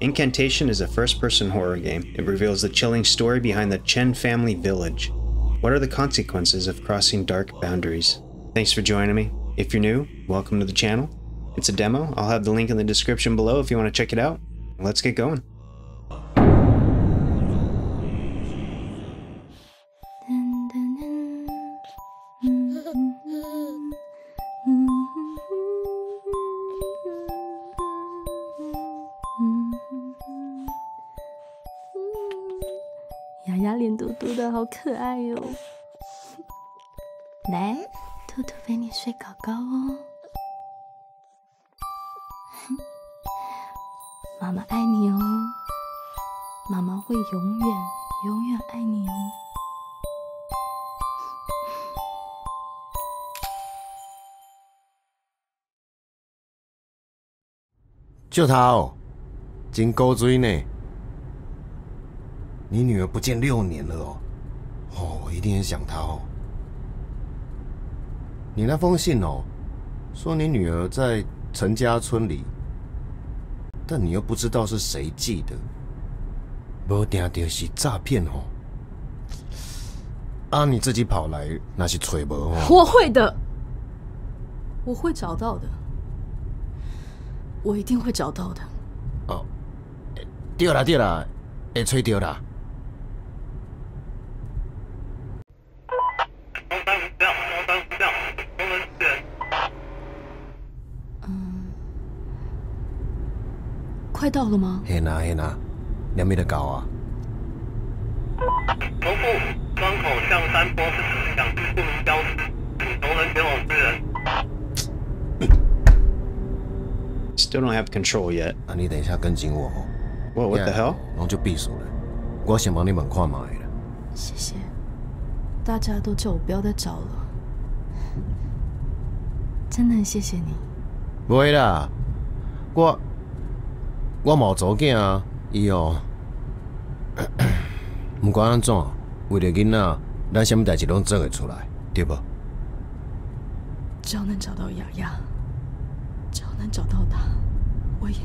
Incantation is a first person horror game. It reveals the chilling story behind the Chen family village. What are the consequences of crossing dark boundaries? Thanks for joining me. If you're new, welcome to the channel. It's a demo. I'll have the link in the description below if you want to check it out. Let's get going. 睡高高哦。妈妈爱你哦，妈妈会永远永远爱你哦。就他哦，真高追呢。你女儿不见六年了哦。哦，我一定很想她哦。你那封信哦，说你女儿在陈家村里，但你又不知道是谁寄的，无定定是诈骗哦。啊，你自己跑来那是吹无哦。我会的，我会找到的，我一定会找到的。哦，对啦对啦，会吹掉啦。快到了吗？嘿呐嘿呐，两米的高啊！头部窗口向山坡是两具不明标识，熟人前往支援。Still don't have control yet. 那，你等一下跟紧我哦。What what the hell？然后就闭锁了。我先帮你们看嘛了。谢谢。大家都叫我不要再找了。真的很谢谢你。不会啦，我。我冇做囝啊，伊哦，不管安怎，为了囡仔，咱什么代志拢做会出来，对不？只要能找到雅雅，只要能找到她，我也。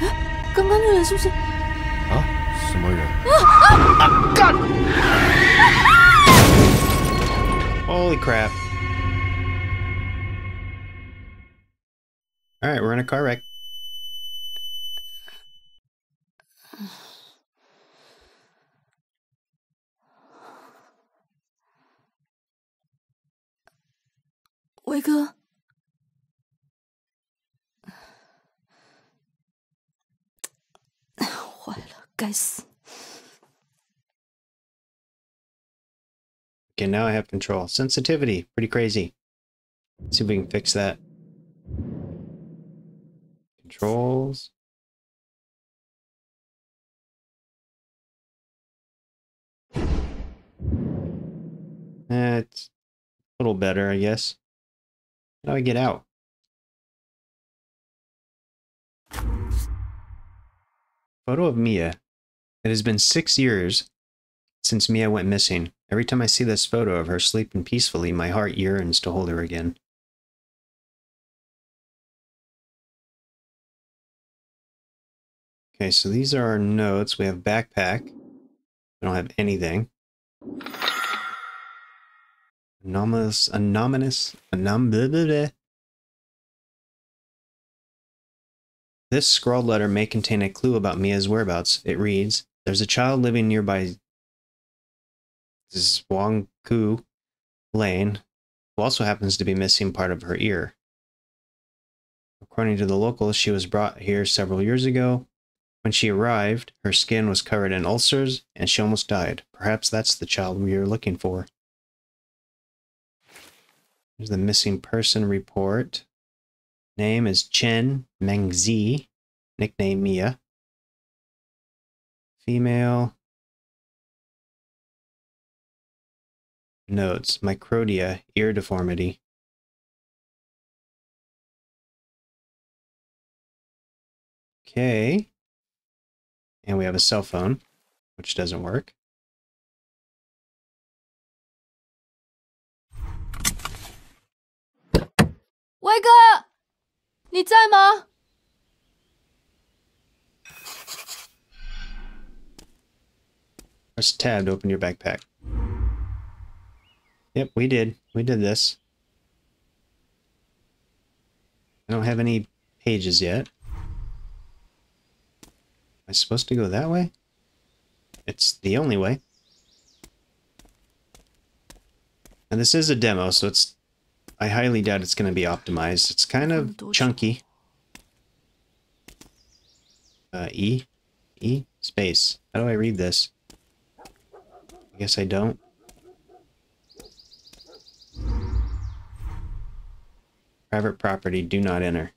哎，刚刚那人是不是？啊？什么人？啊！干！Holy crap！All right, we're in a car wreck. Wake up. 坏了，该死。Okay, now I have control. Sensitivity, pretty crazy. Let's see if we can fix that. Controls. It's a little better, I guess. How do I get out? Photo of Mia. It has been six years since Mia went missing. Every time I see this photo of her sleeping peacefully, my heart yearns to hold her again. Okay, so these are our notes. We have backpack. We don't have anything. Anomalous, anomalous, anom blah, blah, blah. This scrawled letter may contain a clue about Mia's whereabouts. It reads, There's a child living nearby Zwangku Lane who also happens to be missing part of her ear. According to the locals, she was brought here several years ago when she arrived, her skin was covered in ulcers and she almost died. Perhaps that's the child we are looking for. Here's the missing person report. Name is Chen Mengzi, nickname Mia. Female. Notes, microtia, ear deformity. Okay. And we have a cell phone, which doesn't work. Wake up! 你在吗? Press tab to open your backpack. Yep, we did. We did this. I don't have any pages yet. I supposed to go that way? It's the only way. And this is a demo, so it's... I highly doubt it's going to be optimized. It's kind of chunky. Uh, E? E? Space. How do I read this? I guess I don't. Private property, do not enter.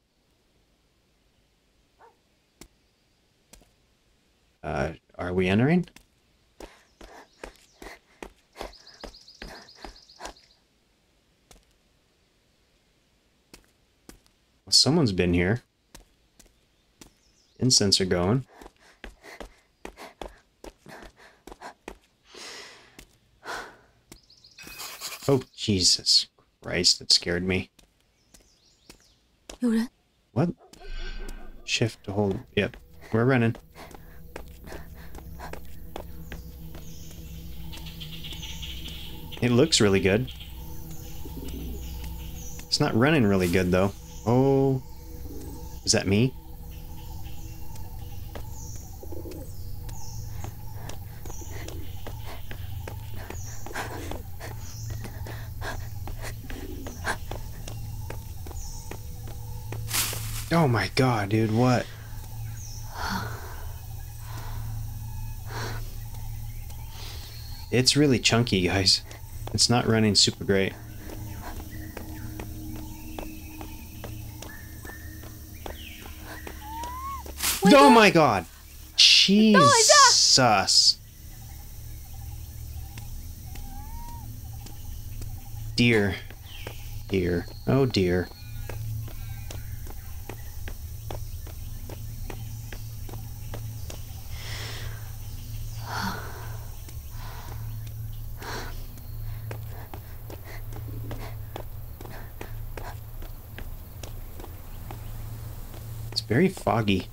Uh, are we entering? Well, someone's been here. Incense are going. Oh, Jesus Christ, that scared me.，What? Shift to hold. Yep, we're running. It looks really good. It's not running really good though. Oh, is that me? Oh my god, dude, what? It's really chunky, guys. It's not running super great. Oh, oh my god! Jesus! Dear. Dear. Oh dear. Very foggy.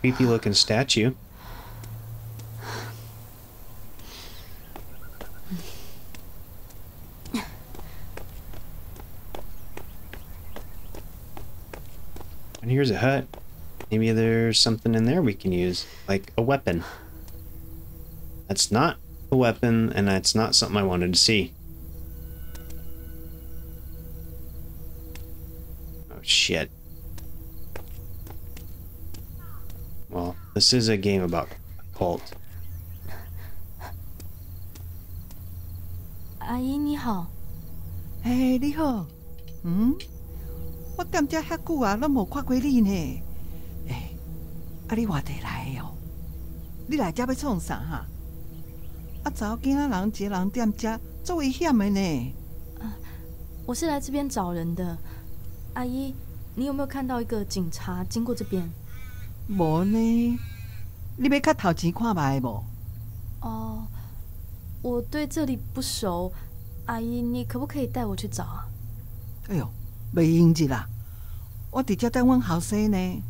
Creepy looking statue. And here's a hut. Maybe there's something in there we can use, like a weapon. That's not a weapon, and that's not something I wanted to see. Shit. Well, this is a game about cult. 阿姨你好，嘿，你好，嗯，我踮遮遐久啊，拢无看过你呢。哎，啊，你外地来的哦？你来遮要创啥哈？啊，查某囡仔人一个人踮遮，做危险的呢。我是来这边找人的。阿姨，你有没有看到一个警察经过这边？无呢，你要较头前看卖无？哦，我对这里不熟，阿姨，你可不可以带我去找啊？哎呦，袂用子啦，我伫遮等阮后生呢。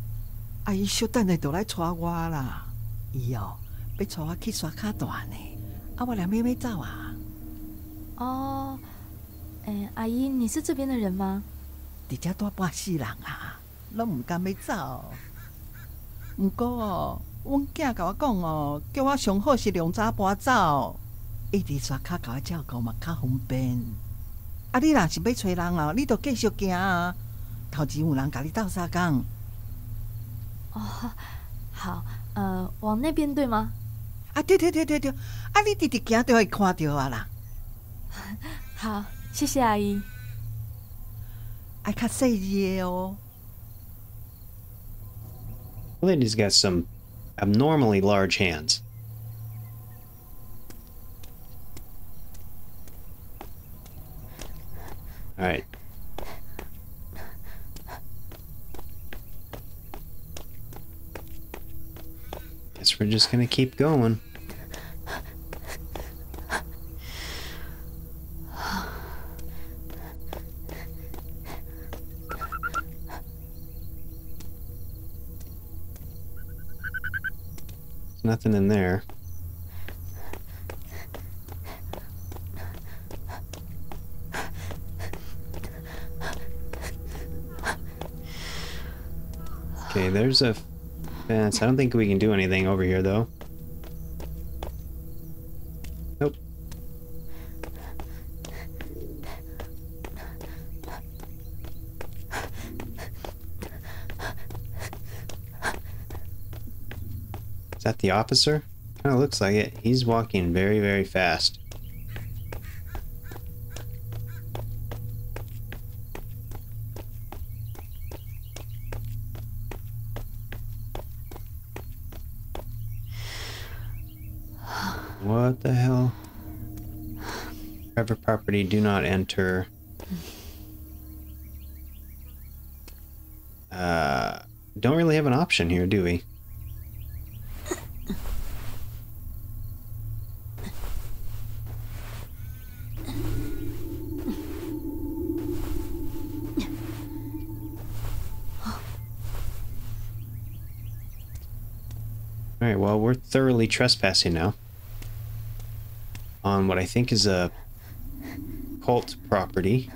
阿姨小等下就来带我啦。伊哦，要带我去刷卡段呢。啊，我俩妹妹走啊。哦，哎，阿姨，你是这边的人吗？伫遮住半世人啊，拢毋甘要走。毋过哦，阮囝甲我讲哦，叫我上好是两早搬走，一直刷卡甲我照顾嘛较方便。啊，你若是要找人哦，你着继续行啊。头前有人甲你斗相共，哦，好，呃，往那边对吗？啊，对对对对对，啊，你直直行就会看到啊啦。好，谢谢阿姨。I can't say yeah. Lydia's got some abnormally large hands. All right. Guess we're just gonna keep going. Nothing in there. Okay, there's a fence. I don't think we can do anything over here, though. That the officer? Kind of looks like it. He's walking very, very fast. What the hell? Private property, do not enter. Uh, don't really have an option here, do we? Alright, well, we're thoroughly trespassing now. On what I think is a cult property.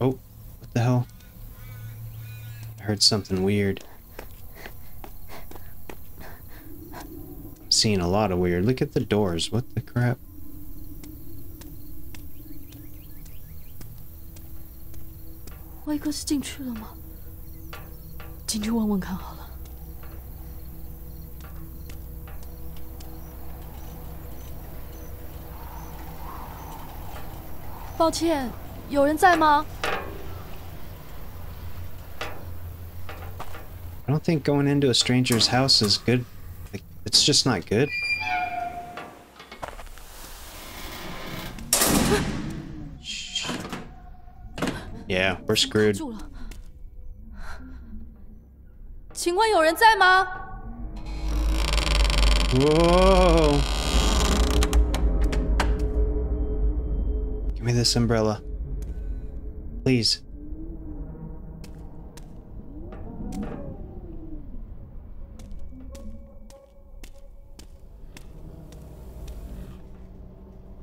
Oh, what the hell? I heard something weird. I'm seeing a lot of weird. Look at the doors. What the crap? 威哥是进去了吗？进去问问看好了。抱歉，有人在吗？ I don't think going into a stranger's house is good. Like, it's just not good. Shh. Yeah, we're 卡 screwed. 住了。请问有人在吗？ Whoa! Give me this umbrella. Please.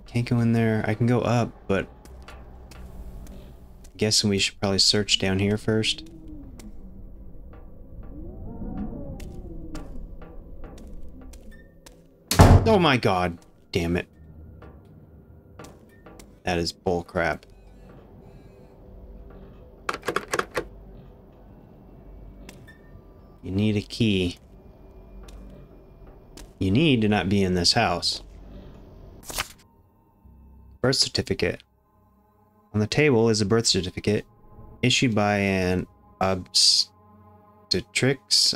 Can't go in there. I can go up, but... Guessing we should probably search down here first. Oh my god. Damn it. That is bull crap. You need a key. You need to not be in this house. Birth certificate. On the table is a birth certificate issued by an obstetrics,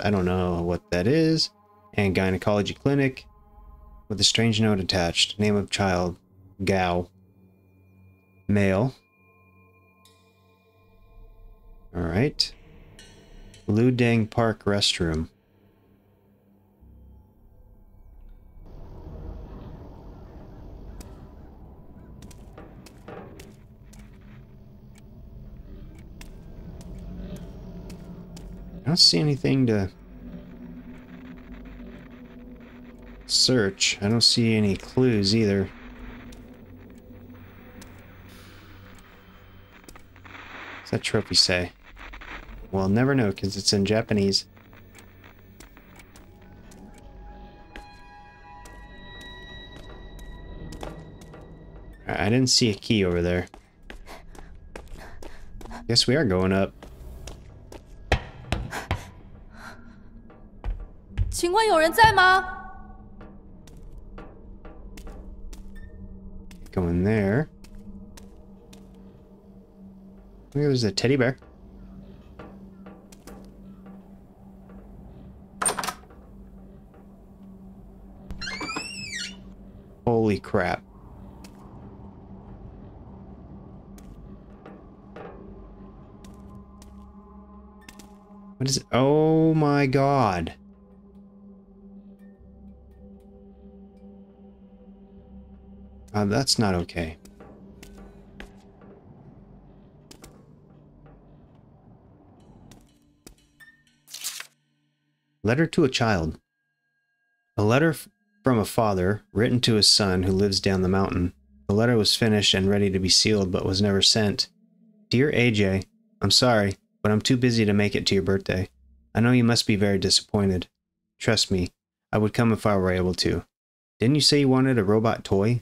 I don't know what that is, and gynecology clinic with a strange note attached. Name of child, Gao. Male. Alright. Ludang Park restroom. I don't see anything to search. I don't see any clues either. What's that trophy say? We'll never know because it's in Japanese. I didn't see a key over there. Guess we are going up. 有人在吗？ Going there. Look, there's a teddy bear. Holy crap. What is it? Oh my god. Uh, that's not okay. Letter to a Child. A letter from a father written to his son who lives down the mountain. The letter was finished and ready to be sealed, but was never sent. Dear AJ, I'm sorry, but I'm too busy to make it to your birthday. I know you must be very disappointed. Trust me, I would come if I were able to. Didn't you say you wanted a robot toy?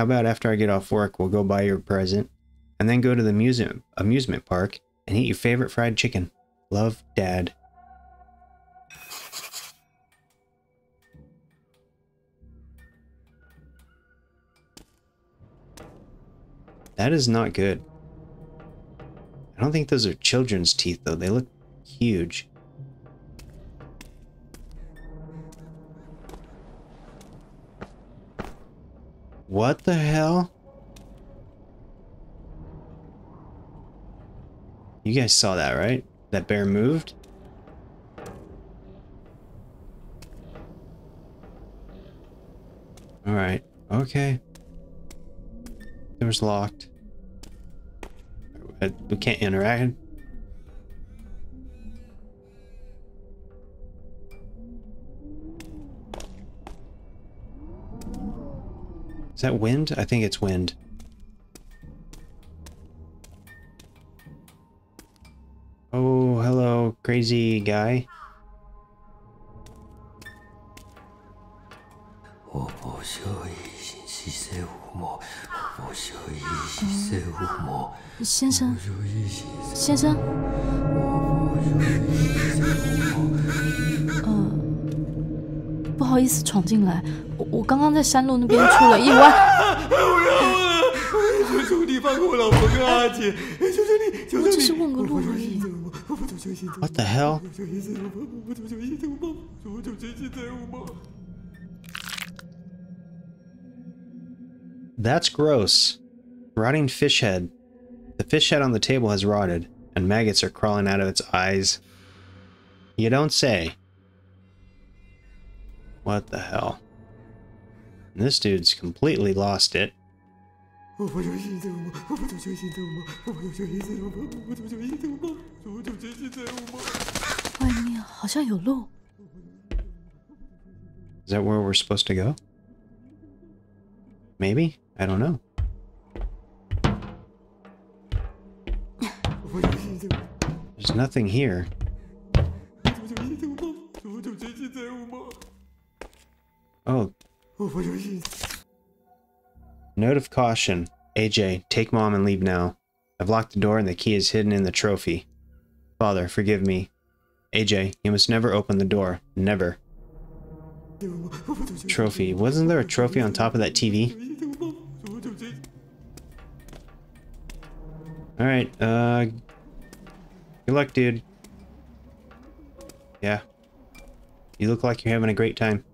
How about after I get off work, we'll go buy your present, and then go to the museum, amusement park and eat your favorite fried chicken. Love, Dad. That is not good. I don't think those are children's teeth, though. They look huge. What the hell? You guys saw that, right? That bear moved? Alright, okay. Door's locked. Uh, We can't interact. Is that wind? I think it's wind. Oh, hello, crazy guy. 我不小心是色无魔，我不小心是色无魔，先生，小心是先生，呃，不好意思闯进来， 我我刚刚在山路那边出了意外。求求你放过我老婆跟阿姐，求求你，求求你！我只是问个路而已。我不小心是 What the hell? 小心是无魔，我不小心是无魔，我不小心是无魔。 That's gross. Rotting fish head. The fish head on the table has rotted, and maggots are crawling out of its eyes. You don't say. What the hell? This dude's completely lost it. Is that where we're supposed to go? Maybe? I don't know. There's nothing here. Oh, note of caution. AJ, take mom and leave now. I've locked the door and the key is hidden in the trophy. Father, forgive me. AJ, you must never open the door. Never. Trophy. Wasn't there a trophy on top of that TV? Alright, uh... Good luck, dude. Yeah. You look like you're having a great time.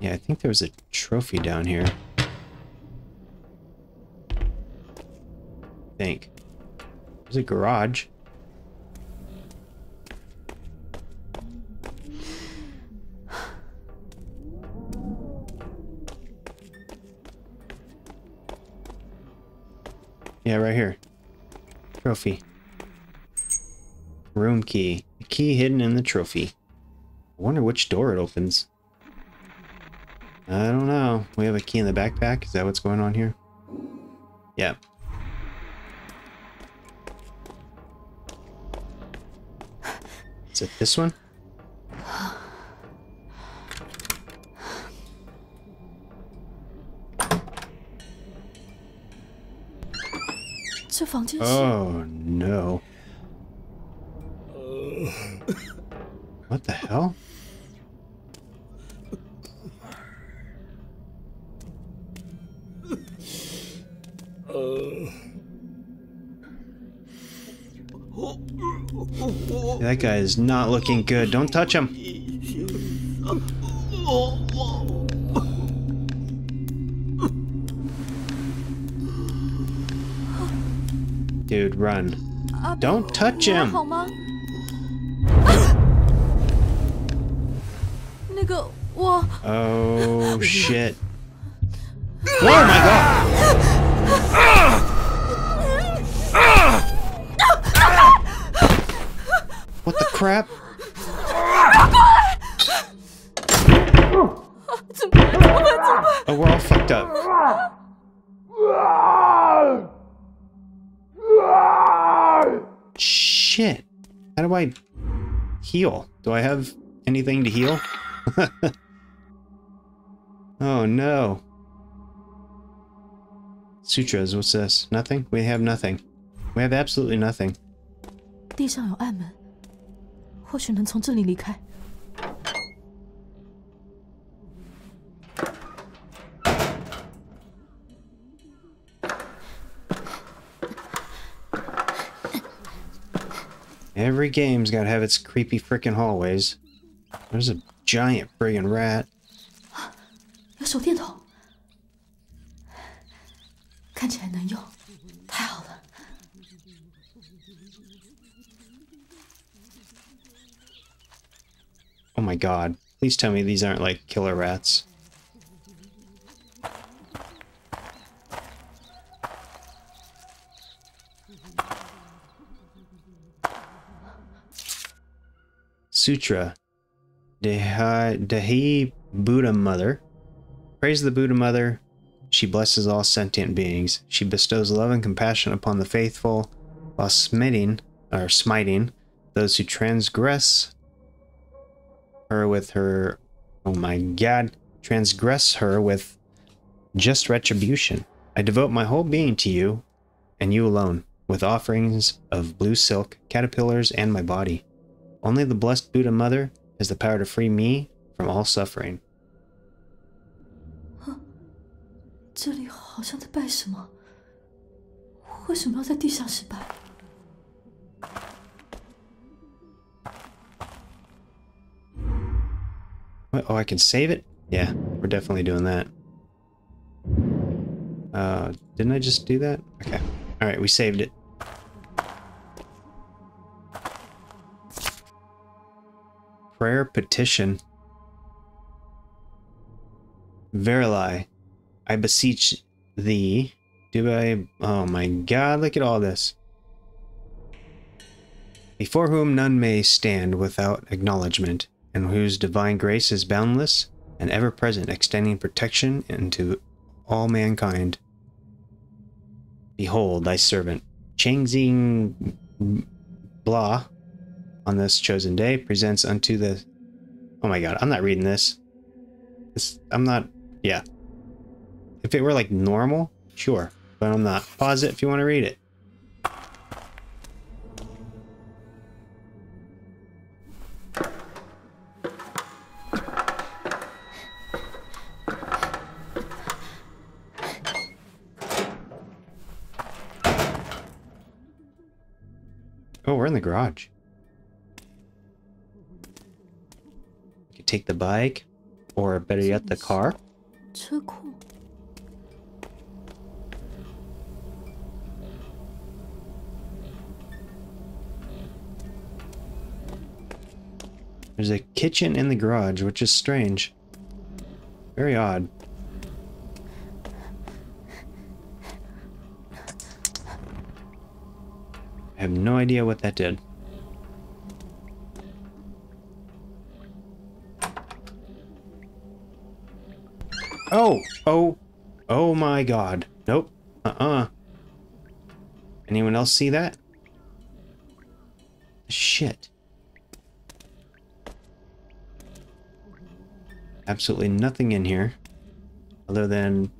Yeah, I think there was a trophy down here. think. There's a garage. Yeah, right here. Trophy. Room key. A key hidden in the trophy. I wonder which door it opens. I don't know. We have a key in the backpack. Is that what's going on here? Yeah. Is it this one? Oh no. Uh, what the hell? That guy is not looking good. Don't touch him. Dude, run. 啊 Don't touch 你还 him. 好吗？那个我 Oh shit. crap? 怎么办？怎么办？怎么办？ Oh, we're all fucked up. Shit. How do I heal? Do I have anything to heal? oh no. Sutras, what's this? Nothing? We have nothing. We have absolutely nothing. 地上有暗门， 或许能从这里离开。Every game's gotta have its creepy frickin' hallways. There's a giant friggin' rat. 有手电筒，看起来能用，太好了。Oh my god. Please tell me these aren't like killer rats. Sutra. Dehi, Dehi Buddha Mother. Praise the Buddha Mother. She blesses all sentient beings. She bestows love and compassion upon the faithful while smiting or smiting those who transgress her with her oh my god transgress her with just retribution i devote my whole being to you and you alone with offerings of blue silk caterpillars and my body only the blessed buddha mother has the power to free me from all suffering 这里好像在拜什么？为什么要在地上失败？ Oh i can save it? Yeah we're definitely doing that. Uh didn't i just do that? Okay. All right we saved it. Prayer petition. Verily i beseech thee do i oh my god look at all this. Before whom none may stand without acknowledgement and whose divine grace is boundless and ever present extending protection into all mankind. Behold thy servant changing blah on this chosen day presents unto the oh my god i'm not reading this. This i'm not yeah. If it were like normal sure but i'm not. Pause it if you want to read it garage we could take the bike or better yet the car 车库，There's a kitchen in the garage, which is strange. Very odd. Have no idea what that did. Oh! Oh! Oh my god. Nope. Uh-uh. Anyone else see that? Shit. absolutely nothing in here other than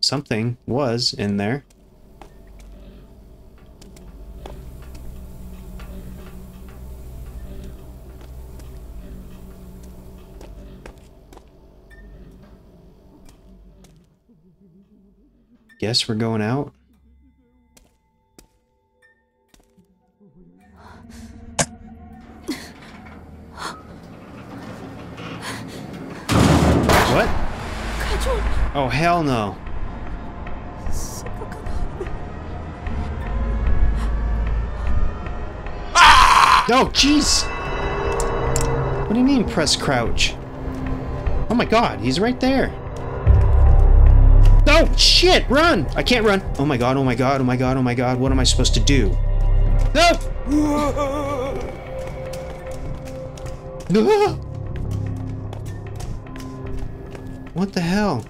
something was in there. Guess we're going out. What? Oh, hell no. No, jeez! What do you mean, press crouch? Oh my god, he's right there. Oh, shit, run! I can't run. Oh my god, oh my god, oh my god, oh my god, what am I supposed to do? No! Ah! What the hell?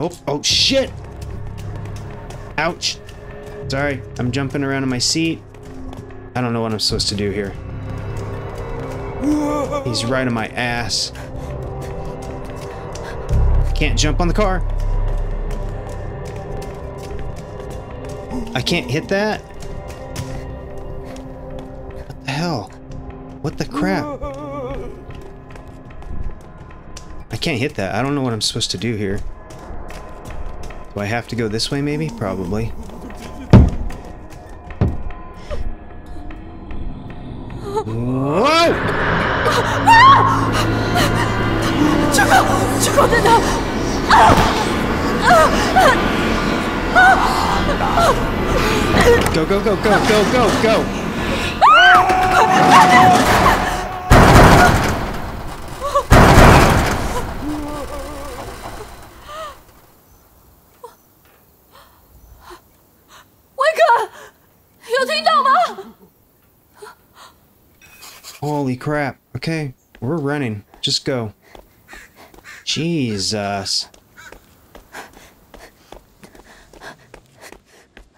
Oh, oh shit! Ouch. Sorry, I'm jumping around in my seat. I don't know what I'm supposed to do here. He's right on my ass. Can't jump on the car. I can't hit that? What the hell? What the crap? I can't hit that. I don't know what I'm supposed to do here. Do I have to go this way maybe? Probably. Holy crap. Okay, we're running. Just go. Jesus.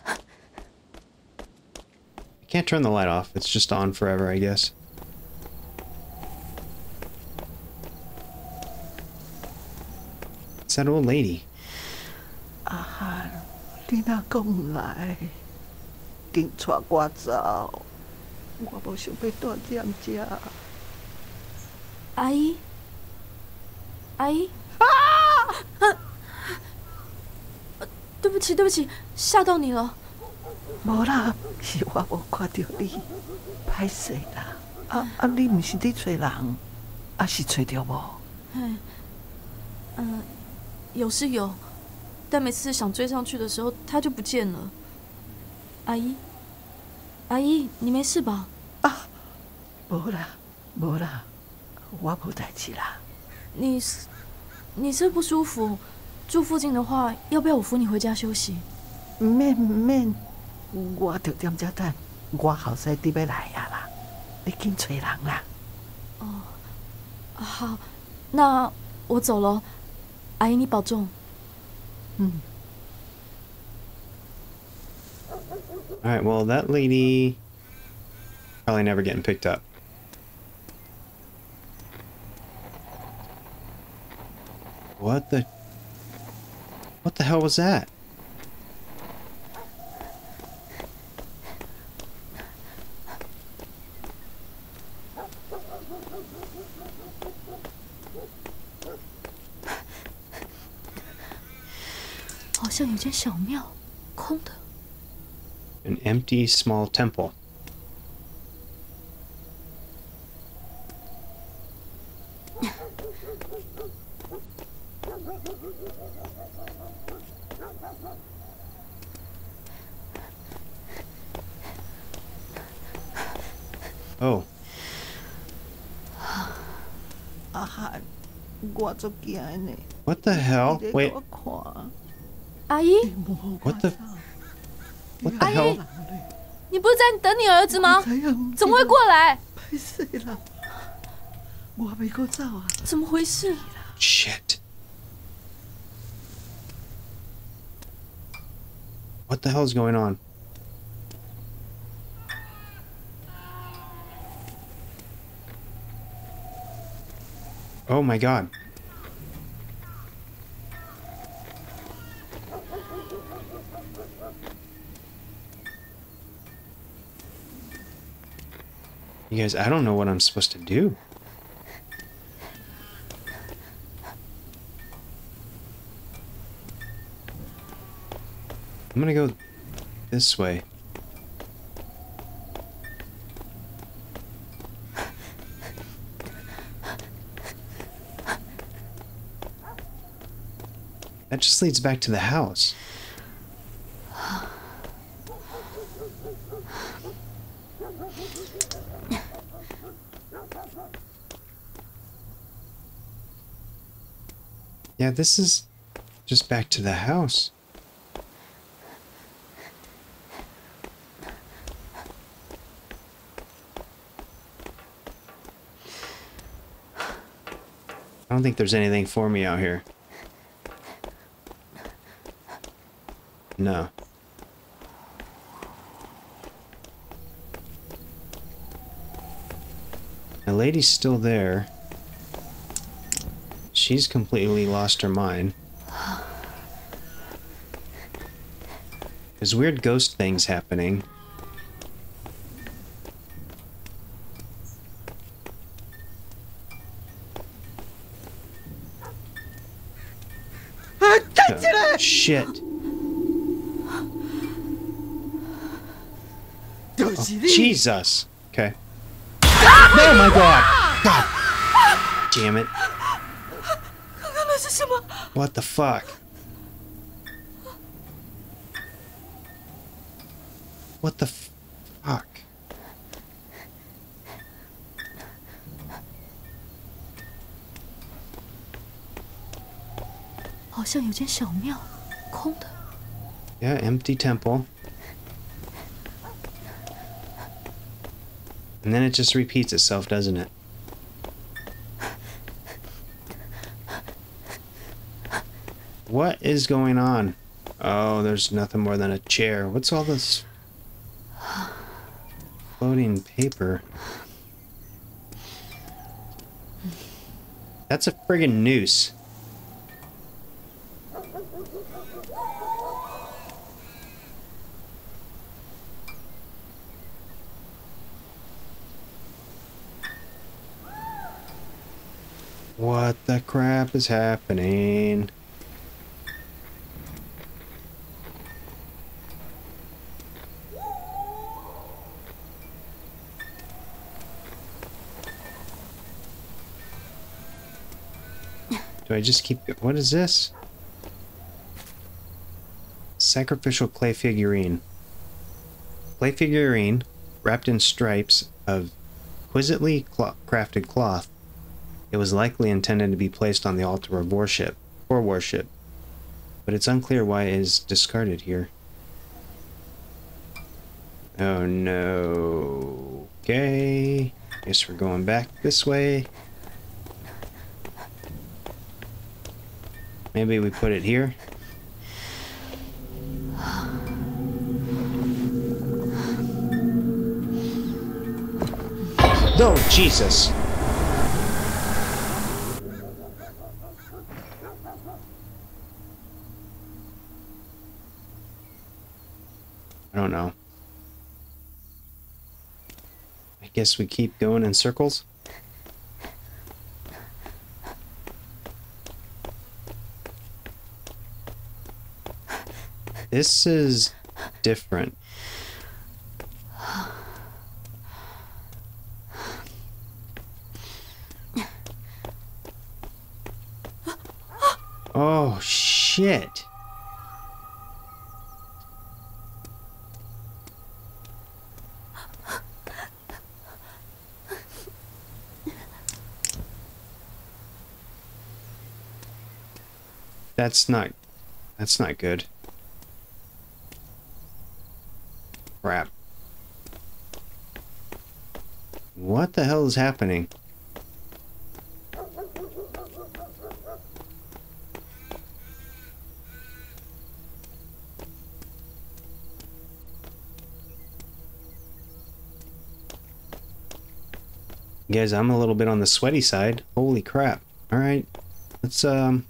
I can't turn the light off. It's just on forever, I guess. It's that old lady. 你若讲唔来，紧带我走， 我无想要住踮遮。阿姨，阿姨，啊！对不起，对不起，吓到你了。无啦，是我无看到你，歹势啦。啊啊，你毋是伫找人，啊是找着无？哎，嗯、有是有，但每次想追上去的时候，他就不见了。阿姨，阿姨，你没事吧？啊无啦，无啦，我无代志啦。你是你是不舒服？住附近的话，要不要我扶你回家休息？毋免毋免，我着踮遮等，我后生伫要来啊啦。你紧找人啦。哦好，那我走了。阿姨，你保重。嗯，Alright, well, that lady probably never getting picked up. What the? What the hell was that? “好像有间小庙，空的。 an empty small temple. oh. What the hell? Wait. What the 在等你儿子吗？怎么会过来？歹势啦？我还没够走啊！怎么回事？Shit. What the hell is going on? Oh my god. Guys, I don't know what I'm supposed to do. I'm gonna go this way. That just leads back to the house. Yeah, this is just back to the house. I don't think there's anything for me out here. No. The lady's still there. She's completely lost her mind. There's weird ghost things happening. Oh, shit. Oh, Jesus. Okay. Oh my god. God. Damn it. What the fuck? What the fuck? Yeah, empty temple. And then it just repeats itself, doesn't it? Is going on? Oh, there's nothing more than a chair. What's all this floating paper? That's a friggin' noose. What the crap is happening? Do I just keep... What is this? Sacrificial clay figurine. Clay figurine wrapped in stripes of exquisitely crafted cloth. It was likely intended to be placed on the altar of worship, for worship, but it's unclear why it is discarded here. Oh no. Okay. Guess we're going back this way. Maybe we put it here. No, Jesus. I don't know. I guess we keep going in circles. This is different. Oh, shit. That's not that's not good. Crap. What the hell is happening? Guys, I'm a little bit on the sweaty side. Holy crap. Alright. Let's, um...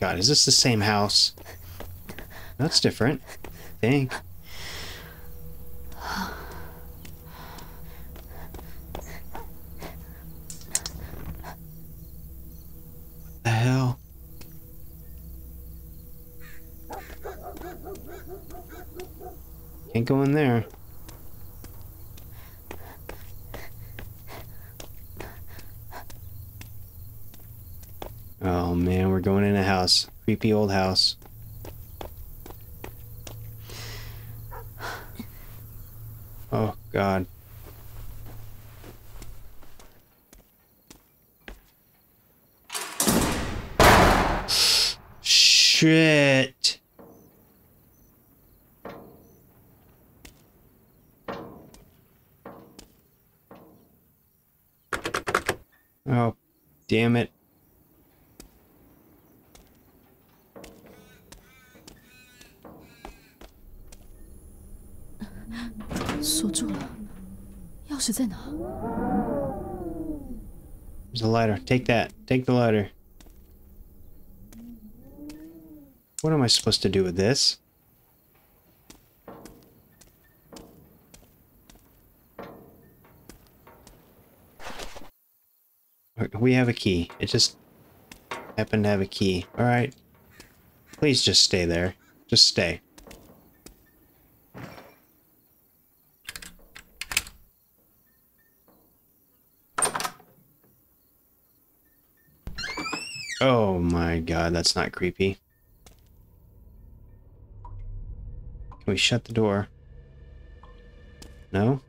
God, is this the same house? That's different. I think. Creepy old house. Oh god. Shit. Oh, damn it. 钥匙在哪？ There's a lighter. Take that. Take the lighter. What am I supposed to do with this? We have a key. It just happened to have a key. Alright. Please just stay there. Just stay. God, that's not creepy. Can we shut the door? No?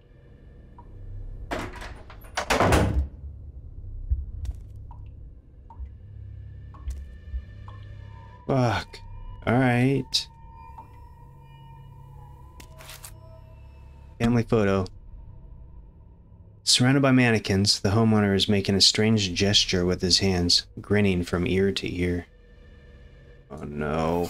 Fuck. Alright. Family photo. Surrounded by mannequins, the homeowner is making a strange gesture with his hands, grinning from ear to ear. Oh no.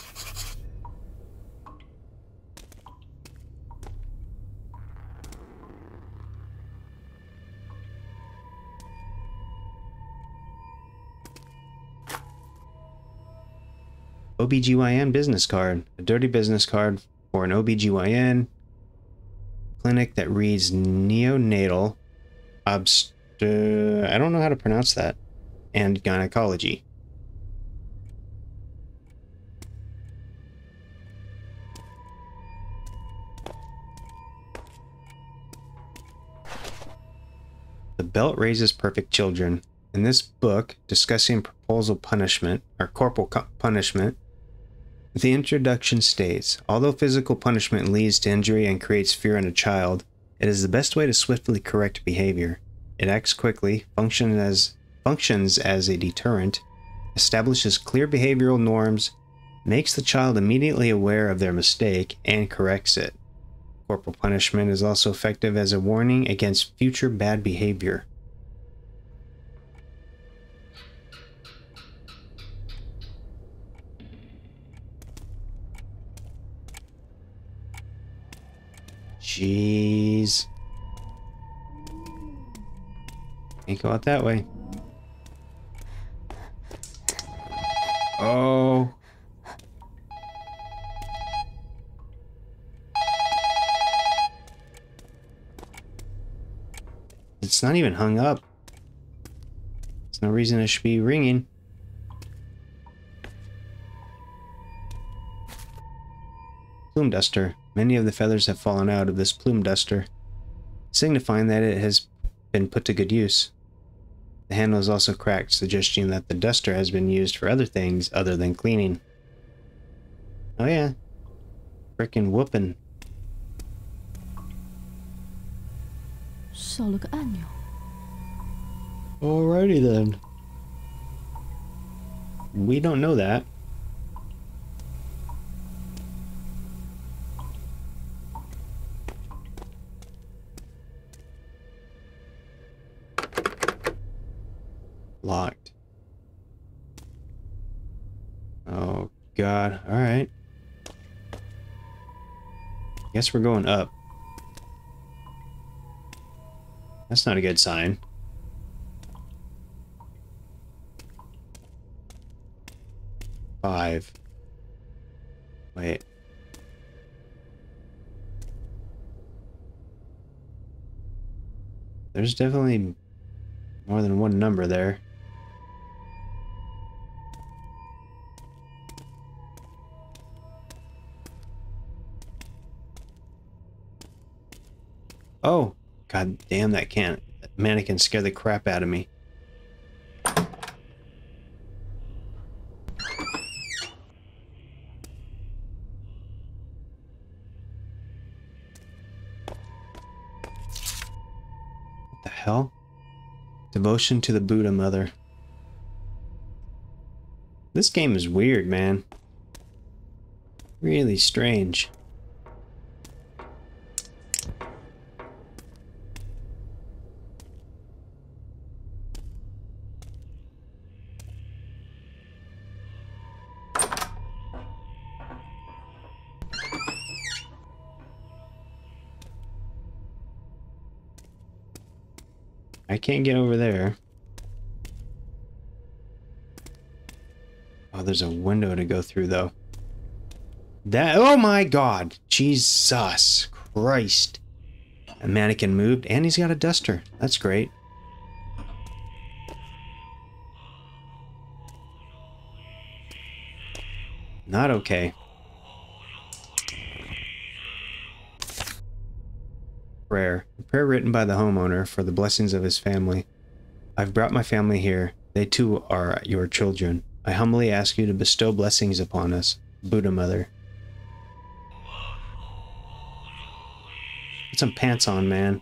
OBGYN business card. A dirty business card for an OBGYN clinic that reads neonatal obst uh, I don't know how to pronounce that and gynecology. Belt Raises Perfect Children. In this book, discussing proposal punishment, or corporal punishment, the introduction states Although physical punishment leads to injury and creates fear in a child, it is the best way to swiftly correct behavior. It acts quickly, functions as, functions as a deterrent, establishes clear behavioral norms, makes the child immediately aware of their mistake, and corrects it. Corporal punishment is also effective as a warning against future bad behavior. Jeez. Can't go out that way. Oh. It's not even hung up. There's no reason it should be ringing. Plume duster. Many of the feathers have fallen out of this plume duster, signifying that it has been put to good use. The handle is also cracked, suggesting that the duster has been used for other things other than cleaning. Oh yeah. Frickin' whooping. 少了个按钮。 Alrighty then. We don't know that. Locked. Oh god. Alright. Guess we're going up. That's not a good sign. Five. Wait. There's definitely more than one number there. Oh, god damn that can that mannequin scared the crap out of me. What the hell? Devotion to the Buddha Mother. This game is weird, man. Really strange. I can't get over there. Oh, there's a window to go through, though. That- Oh my god! Jesus Christ. A mannequin moved, and he's got a duster. That's great. Not okay. Prayer. A prayer written by the homeowner for the blessings of his family. I've brought my family here. They too are your children. I humbly ask you to bestow blessings upon us. Buddha Mother. Put some pants on, man.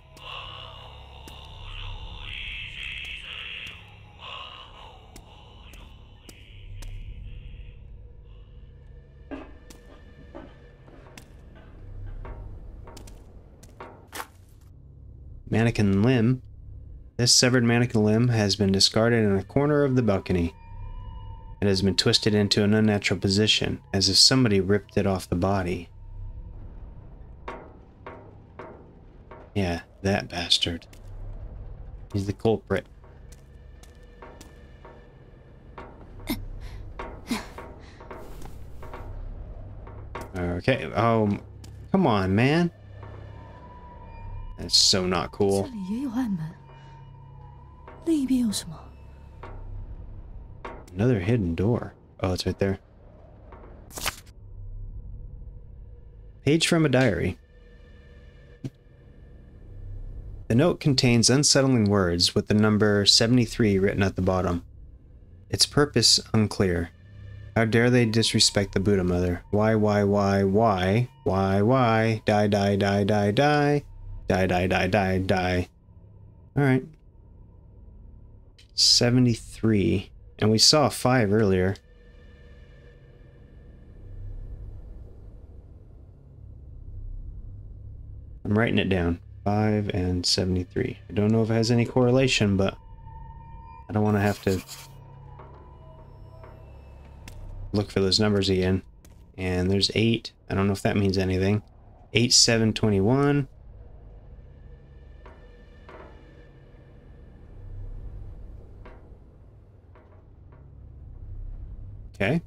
This severed mannequin limb has been discarded in a corner of the balcony. It has been twisted into an unnatural position, as if somebody ripped it off the body. Yeah, that bastard. He's the culprit. Okay, oh, come on, man. That's so not cool. 里也有暗门，另一边有什么？ Another hidden door. Oh, it's right there. Page from a diary. The note contains unsettling words with the number 73 written at the bottom. Its purpose unclear. How dare they disrespect the Buddha Mother? Why, why, why, why, why, why, die, die, die, die, die, die, die, die, die, die. Alright. 73. And we saw 5 earlier. I'm writing it down. 5 and 73. I don't know if it has any correlation, but I don't want to have to look for those numbers again. And there's 8. I don't know if that means anything. 8, Okay.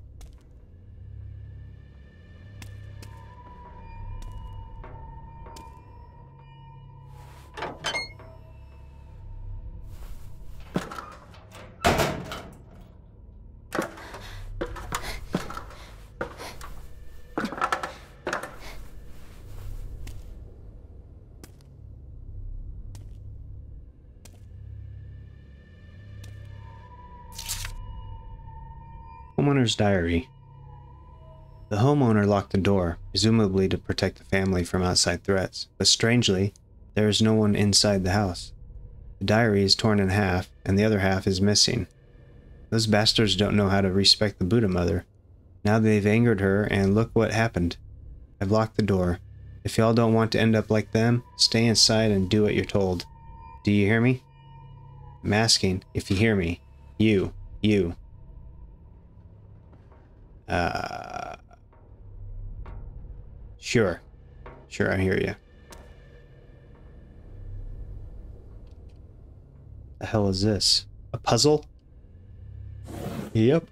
Homeowner's diary. The homeowner locked the door, presumably to protect the family from outside threats, but strangely, there is no one inside the house. The diary is torn in half, and the other half is missing. Those bastards don't know how to respect the Buddha mother. Now they've angered her, and look what happened. I've locked the door. If y'all don't want to end up like them, stay inside and do what you're told. Do you hear me? I'm asking if you hear me. You. You. Uh, sure. Sure, I hear you. The hell is this? A puzzle? Yep.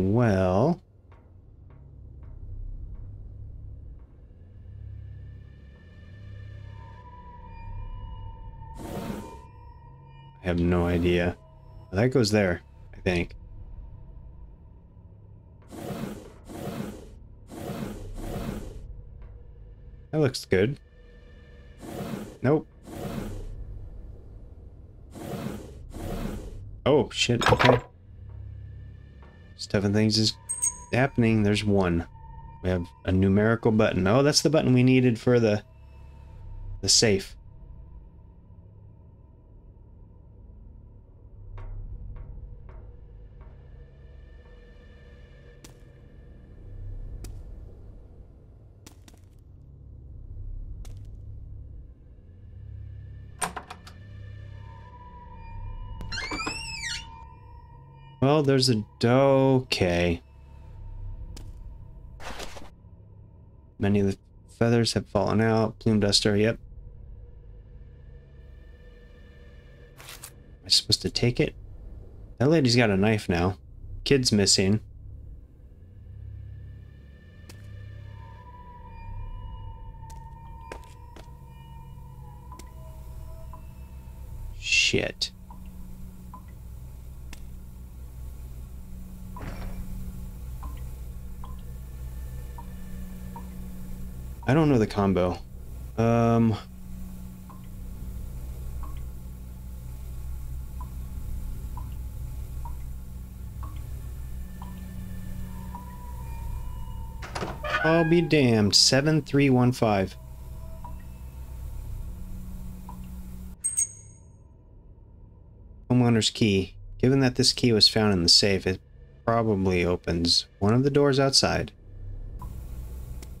Well. I have no idea. That goes there, I think. That looks good. Nope. Oh, shit, okay. Stuff and things is happening. There's one. We have a numerical button. Oh, that's the button we needed for the the safe. Well, there's a okay. Many of the feathers have fallen out. Plume duster, yep. Am I supposed to take it? That lady's got a knife now. Kid's missing. Shit. I don't know the combo. Um. I'll be damned. 7315. Homeowner's key. Given that this key was found in the safe, it probably opens one of the doors outside.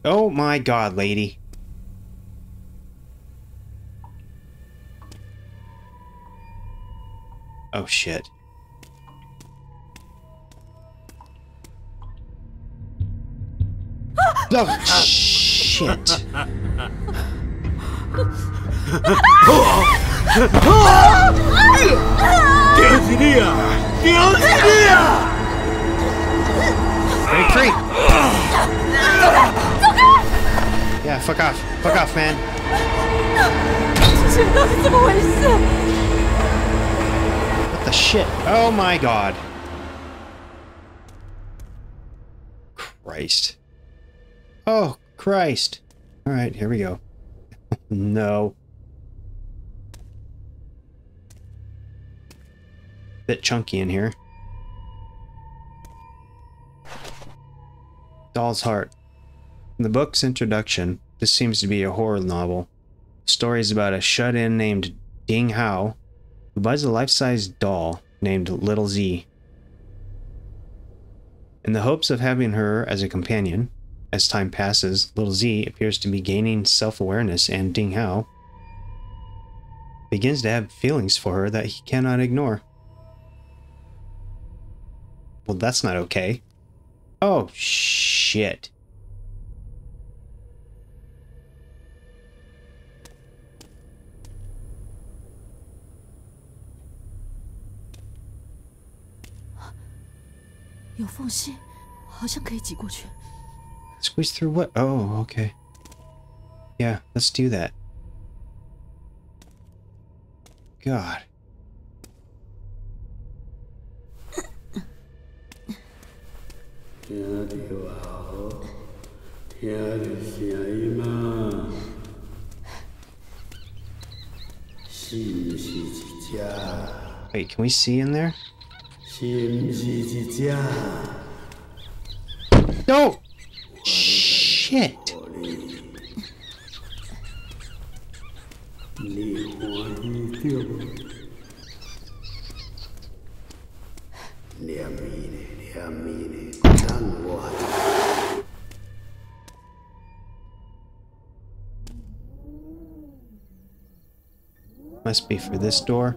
Oh my god, lady. Oh shit. oh shit. Break free! Yeah, fuck off. Fuck off, man. 这到底怎么回事？ What the shit? Oh my god. Christ. Oh, Christ. Alright, here we go. no. Bit chunky in here. Doll's Heart. In the book's introduction, this seems to be a horror novel. The story is about a shut in named Ding Hao who buys a life sized doll named Little Z. In the hopes of having her as a companion, as time passes, Little Z appears to be gaining self awareness, and Ding Hao begins to have feelings for her that he cannot ignore. Well, that's not okay. Oh, shit. “有缝隙，好像可以挤过去。 Squeeze through what? Oh, okay. Yeah, let's do that. God. Wait, can we see in there? No! Shit! Must be for this door.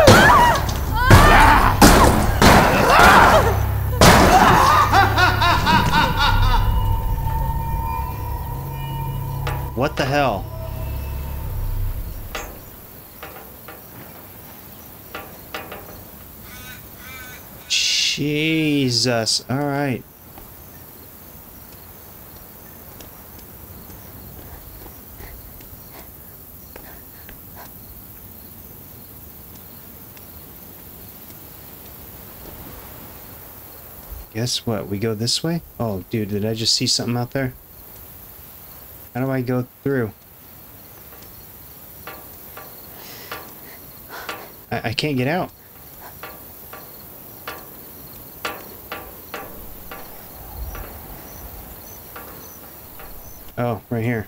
What the hell? Jesus. All right. Guess what? We go this way? Oh, dude, did I just see something out there? How do I go through? I, I can't get out. Oh, right here.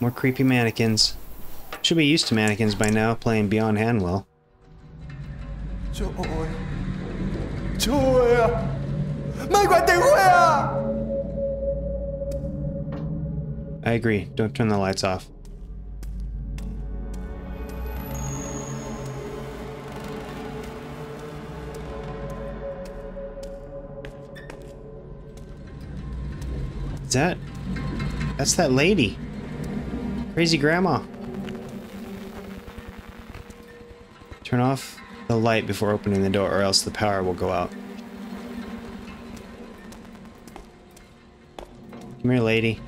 More creepy mannequins. Should be used to mannequins by now, playing Beyond Hanwell. Joy. Joy. I agree. Don't turn the lights off. Is that? That's that lady. Crazy grandma. Turn off the light before opening the door or else the power will go out. Come here, lady.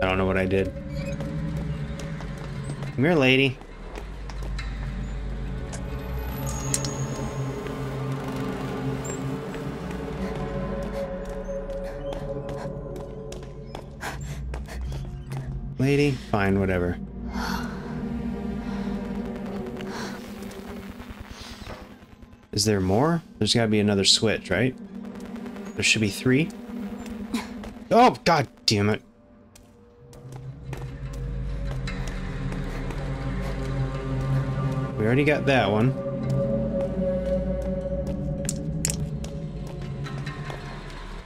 I don't know what I did. Come here, lady. Lady? Fine, whatever. Is there more? There's gotta be another switch, right? There should be three. Oh, god damn it. We already got that one.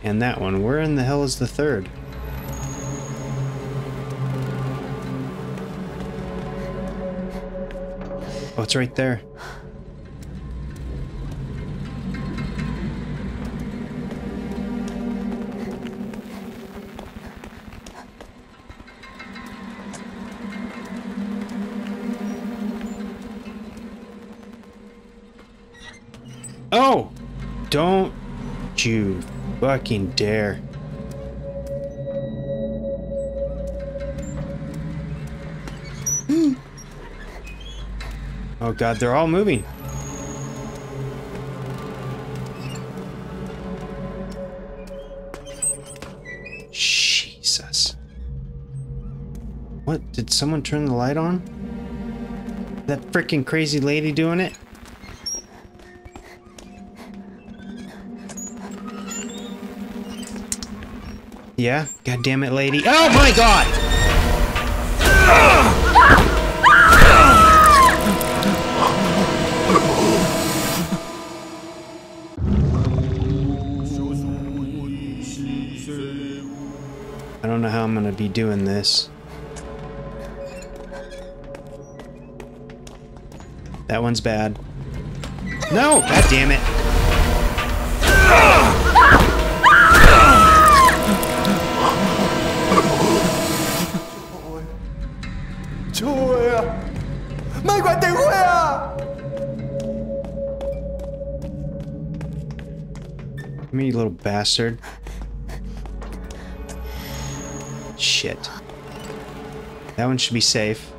And that one. Where in the hell is the third? Oh, it's right there. Oh! Don't you fucking dare. Oh god, they're all moving. Jesus. What? Did someone turn the light on? That freaking crazy lady doing it? Yeah? God damn it, lady. Oh my god! be doing this. That one's bad. No! God damn it! Me, little bastard. Shit. That one should be safe.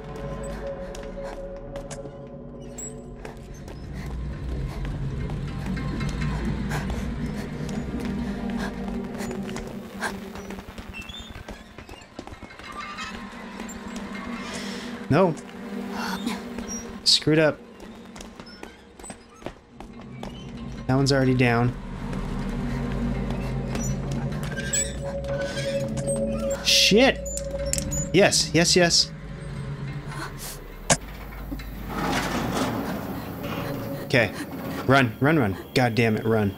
No. Screwed up. That one's already down. Shit! Yes, yes, yes. Okay. Run, run, run. God damn it, run.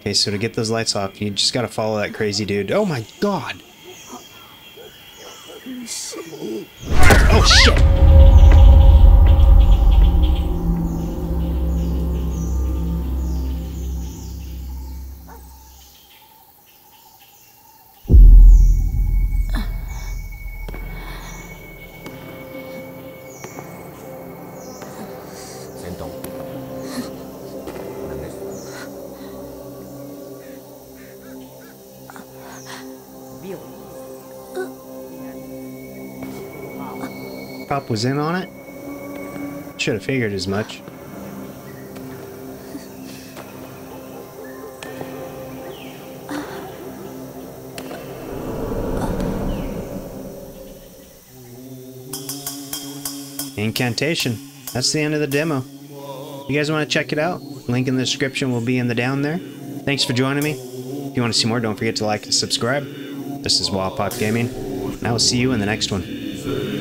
Okay, so to get those lights off, you just gotta follow that crazy dude. Oh my god! Shit! Was in on it? Should have figured as much. Incantation. That's the end of the demo. You guys want to check it out, link in the description will be in the down there. Thanks for joining me. If you want to see more, don't forget to like and subscribe. This is Wobble Pop Gaming, and I will see you in the next one.